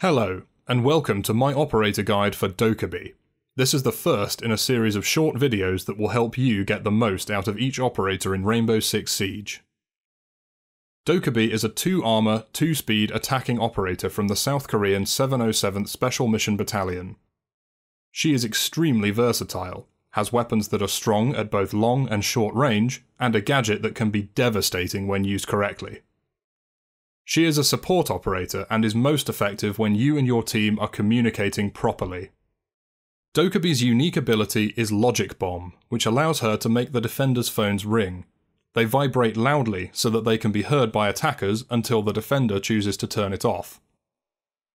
Hello, and welcome to my operator guide for Dokkaebi. This is the first in a series of short videos that will help you get the most out of each operator in Rainbow Six Siege. Dokkaebi is a 2-armor, 2-speed attacking operator from the South Korean 707th Special Mission Battalion. She is extremely versatile, has weapons that are strong at both long and short range, and a gadget that can be devastating when used correctly. She is a support operator and is most effective when you and your team are communicating properly. Dokkaebi's unique ability is Logic Bomb, which allows her to make the defender's phones ring. They vibrate loudly so that they can be heard by attackers until the defender chooses to turn it off.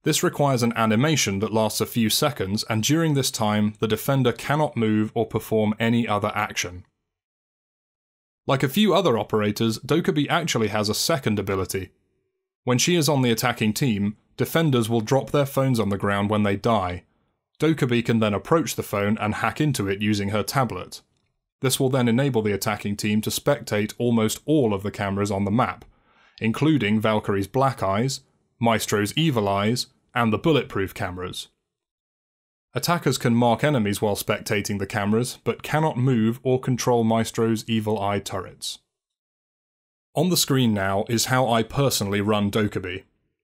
This requires an animation that lasts a few seconds, and during this time, the defender cannot move or perform any other action. Like a few other operators, Dokkaebi actually has a second ability, when she is on the attacking team, defenders will drop their phones on the ground when they die. Dokkaebi can then approach the phone and hack into it using her tablet. This will then enable the attacking team to spectate almost all of the cameras on the map, including Valkyrie's Black Eyes, Maestro's Evil Eyes, and the bulletproof cameras. Attackers can mark enemies while spectating the cameras, but cannot move or control Maestro's Evil Eye turrets. On the screen now is how I personally run Dokkaebi.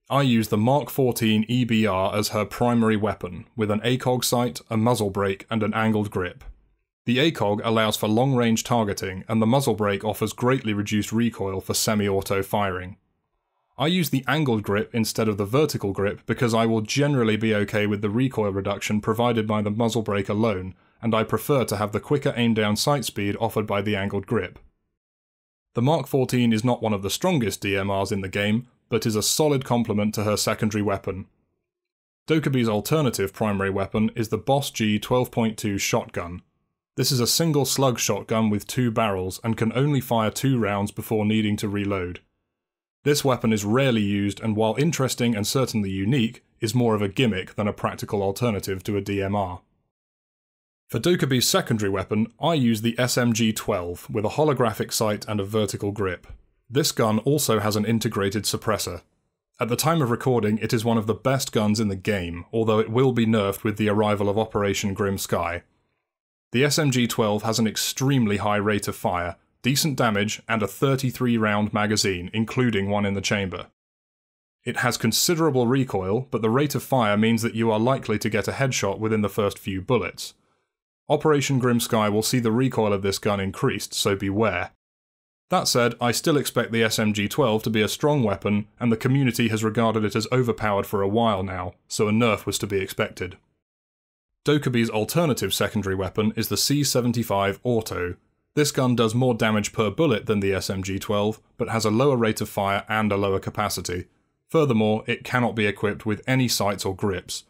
I use the Mark 14 EBR as her primary weapon, with an ACOG sight, a muzzle brake, and an angled grip. The ACOG allows for long range targeting, and the muzzle brake offers greatly reduced recoil for semi auto firing. I use the angled grip instead of the vertical grip because I will generally be okay with the recoil reduction provided by the muzzle brake alone, and I prefer to have the quicker aim down sight speed offered by the angled grip. The Mark 14 is not one of the strongest DMRs in the game, but is a solid complement to her secondary weapon. Dokkaebi's alternative primary weapon is the BOSG.12.2 shotgun. This is a single slug shotgun with two barrels and can only fire two rounds before needing to reload. This weapon is rarely used and while interesting and certainly unique, is more of a gimmick than a practical alternative to a DMR. For Dokkaebi's secondary weapon, I use the SMG-12 with a holographic sight and a vertical grip. This gun also has an integrated suppressor. At the time of recording, it is one of the best guns in the game, although it will be nerfed with the arrival of Operation Grim Sky. The SMG-12 has an extremely high rate of fire, decent damage, and a 33 round magazine, including one in the chamber. It has considerable recoil, but the rate of fire means that you are likely to get a headshot within the first few bullets. Operation Grim Sky will see the recoil of this gun increased, so beware. That said, I still expect the SMG-12 to be a strong weapon, and the community has regarded it as overpowered for a while now, so a nerf was to be expected. Dokkaebi's alternative secondary weapon is the C-75 Auto. This gun does more damage per bullet than the SMG-12, but has a lower rate of fire and a lower capacity. Furthermore, it cannot be equipped with any sights or grips,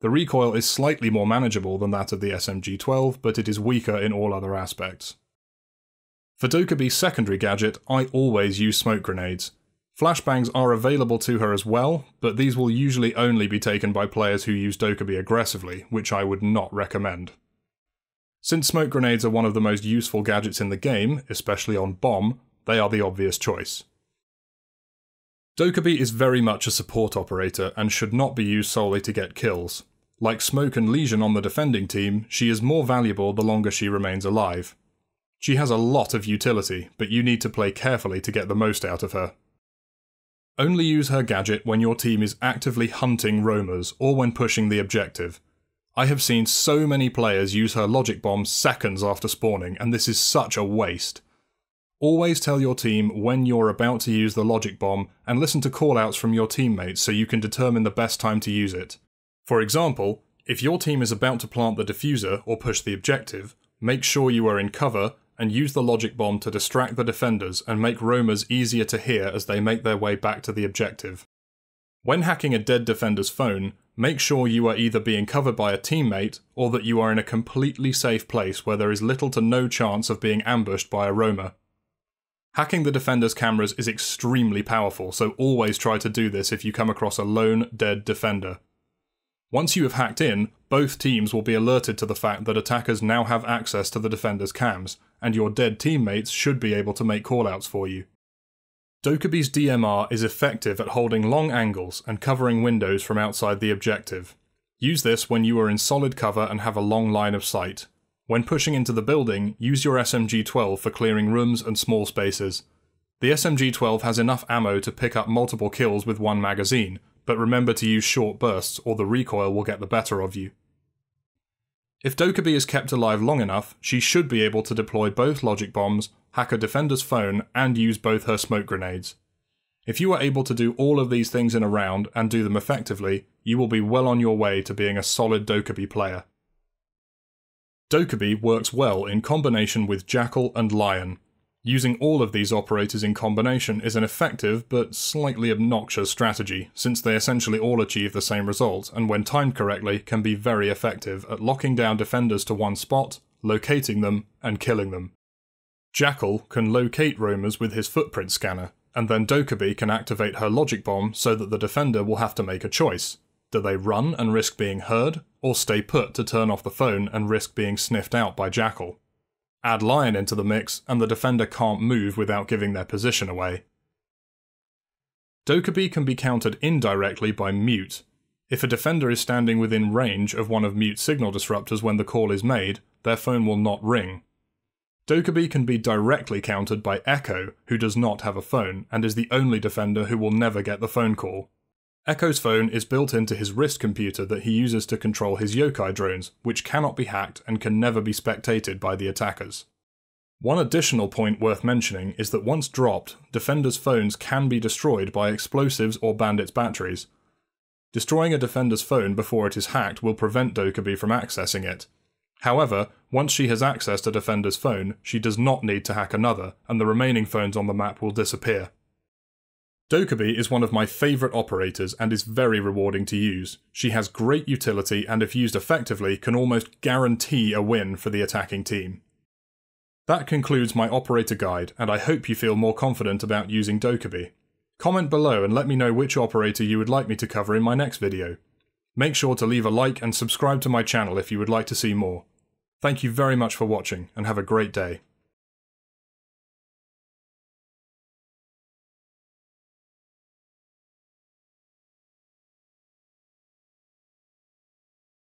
the recoil is slightly more manageable than that of the SMG-12, but it is weaker in all other aspects. For Dokkaebi's secondary gadget, I always use smoke grenades. Flashbangs are available to her as well, but these will usually only be taken by players who use Dokkaebi aggressively, which I would not recommend. Since smoke grenades are one of the most useful gadgets in the game, especially on bomb, they are the obvious choice. Dokkaebi is very much a support operator and should not be used solely to get kills. Like Smoke and Lesion on the defending team, she is more valuable the longer she remains alive. She has a lot of utility, but you need to play carefully to get the most out of her. Only use her gadget when your team is actively hunting roamers or when pushing the objective. I have seen so many players use her logic bomb seconds after spawning, and this is such a waste. Always tell your team when you're about to use the logic bomb and listen to callouts from your teammates so you can determine the best time to use it. For example, if your team is about to plant the defuser or push the objective, make sure you are in cover and use the logic bomb to distract the defenders and make roamers easier to hear as they make their way back to the objective. When hacking a dead defender's phone, make sure you are either being covered by a teammate or that you are in a completely safe place where there is little to no chance of being ambushed by a roamer. Hacking the defender's cameras is extremely powerful, so always try to do this if you come across a lone, dead defender. Once you have hacked in, both teams will be alerted to the fact that attackers now have access to the defender's cams, and your dead teammates should be able to make callouts for you. Dokkaebi's DMR is effective at holding long angles and covering windows from outside the objective. Use this when you are in solid cover and have a long line of sight. When pushing into the building, use your SMG-12 for clearing rooms and small spaces. The SMG-12 has enough ammo to pick up multiple kills with one magazine, but remember to use short bursts or the recoil will get the better of you. If Dokkaebi is kept alive long enough, she should be able to deploy both logic bombs, hack a defender's phone, and use both her smoke grenades. If you are able to do all of these things in a round and do them effectively, you will be well on your way to being a solid Dokkaebi player. Dokkaebi works well in combination with Jackal and Lion. Using all of these operators in combination is an effective but slightly obnoxious strategy, since they essentially all achieve the same result, and when timed correctly, can be very effective at locking down defenders to one spot, locating them, and killing them. Jackal can locate roamers with his footprint scanner, and then Dokkaebi can activate her logic bomb so that the defender will have to make a choice. Do they run and risk being heard, or stay put to turn off the phone and risk being sniffed out by Jackal? Add Lion into the mix, and the defender can't move without giving their position away. Dokkaebi can be countered indirectly by Mute. If a defender is standing within range of one of Mute's signal disruptors when the call is made, their phone will not ring. Dokkaebi can be directly countered by Echo, who does not have a phone, and is the only defender who will never get the phone call. Echo's phone is built into his wrist computer that he uses to control his yokai drones, which cannot be hacked and can never be spectated by the attackers. One additional point worth mentioning is that once dropped, defenders' phones can be destroyed by explosives or Bandit's batteries. Destroying a defender's phone before it is hacked will prevent Dokkaebi from accessing it, However, once she has accessed a Defender's phone, she does not need to hack another, and the remaining phones on the map will disappear. Dokkaebi is one of my favourite operators and is very rewarding to use. She has great utility and if used effectively can almost guarantee a win for the attacking team. That concludes my operator guide and I hope you feel more confident about using Dokkaebi. Comment below and let me know which operator you would like me to cover in my next video. Make sure to leave a like and subscribe to my channel if you would like to see more. Thank you very much for watching and have a great day.